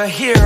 Superhero.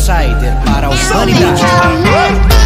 outsider para a humanidade.